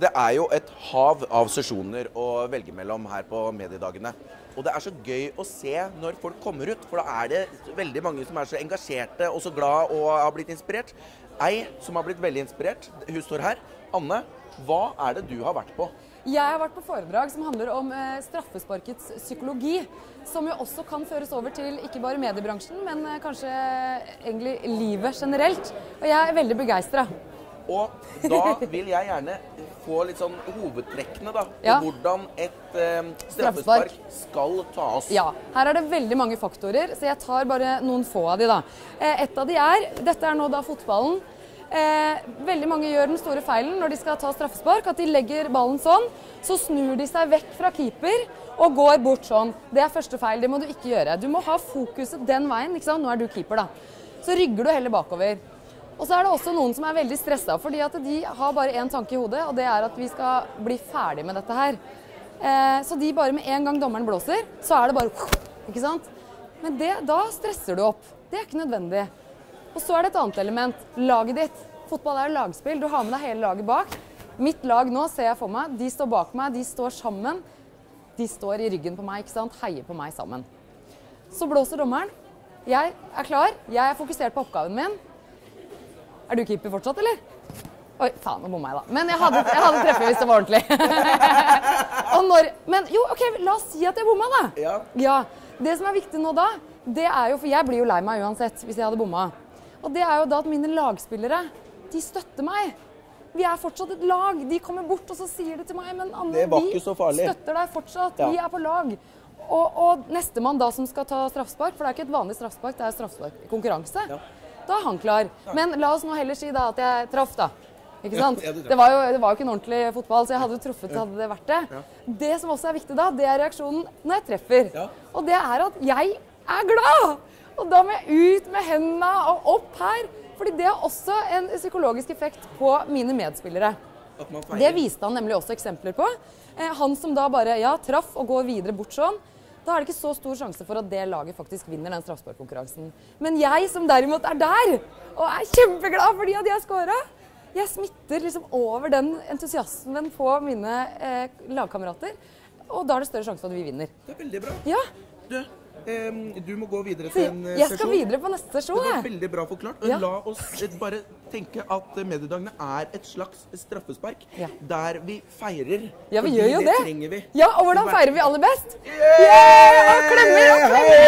Det er jo et hav av sesjoner å velge mellom her på mediedagene. Og det er så gøy å se når folk kommer ut, for da er det veldig mange som er så engasjerte og så glad og har blitt inspirert. Ei som har blitt veldig inspirert, hun står her. Anne, hva er det du har vært på? Jeg har vært på foredrag som handler om eh, straffesparkets psykologi. Som jo også kan føres over til ikke bare mediebransjen, men eh, kanskje egentlig livet generelt. Og jeg er veldig begeistra. Og da vil jeg gjerne få litt sånn hovedtrekkene da, Ja. hvordan et eh, Straffespark. straffespark skal tas. Ja, her er det veldig mange faktorer, så jeg tar bare noen få av de da. Eh, Et av de er, dette er nå da fotballen. Eh, veldig mange gjør den store feilen når de skal ta straffespark, at de legger ballen sånn, så snur de seg vekk fra keeper og går bort sånn. Det er første feil, det må du ikke gjøre. Du må ha fokuset den veien, ikke sant? Nå er du keeper da. Så rygger du heller bakover. Og så er det også noen som er veldig stressa, fordi at de har bare én tanke i hodet, og det er at vi skal bli ferdig med dette her. Eh, så de bare med en gang dommeren blåser, så er det bare Ikke sant? Men det, da stresser du opp. Det er ikke nødvendig. Og så er det et annet element. Laget ditt. Fotball er lagspill. Du har med deg hele laget bak. Mitt lag nå ser jeg for meg. De står bak meg, de står sammen. De står i ryggen på meg, ikke sant? heier på meg sammen. Så blåser dommeren. Jeg er klar. Jeg er fokusert på oppgaven min. Er du keeper fortsatt, eller? Oi, faen, nå bomma jeg, da. Men jeg hadde, jeg hadde treffet hvis det var ordentlig. Og når, men jo, OK, la oss si at jeg bomma, da. Ja. Ja, Det som er viktig nå da, det er jo For jeg blir jo lei meg uansett hvis jeg hadde bomma. Og det er jo da at mine lagspillere, de støtter meg. Vi er fortsatt et lag. De kommer bort og så sier det til meg. Men Anne, vi støtter deg fortsatt. Ja. Vi er på lag. Og, og nestemann da som skal ta straffespark, for det er ikke et vanlig straffespark, det er straffespark konkurranse, Ja. Da er han klar. Men la oss nå heller si da at jeg traff, da. Ikke sant? Det var, jo, det var jo ikke en ordentlig fotball, så jeg hadde truffet hadde det vært det. Det som også er viktig da, det er reaksjonen når jeg treffer. Og det er at jeg er glad! Og da må jeg ut med hendene og opp her. Fordi det har også en psykologisk effekt på mine medspillere. Det viste han nemlig også eksempler på. Eh, han som da bare ja, traff og går videre bort sånn. Da er det ikke så stor sjanse for at det laget faktisk vinner den straffesparkkonkurransen. Men jeg som derimot er der, og er kjempeglad fordi at jeg scora, jeg smitter liksom over den entusiasmen på mine eh, lagkamerater. Og da er det større sjanse for at vi vinner. Det er veldig bra. Ja, Du, du må gå videre til en sesjon. jeg skal sesjon. videre på neste Det var veldig bra forklart. Ja. La oss eh, bare tenke at eh, mediedagene er et slags straffespark Ja. der vi feirer. Ja, vi gjør jo det. det. vi. Ja, og hvordan feirer vi aller best? Yeah! Yeah! Og klemmer og klemmer!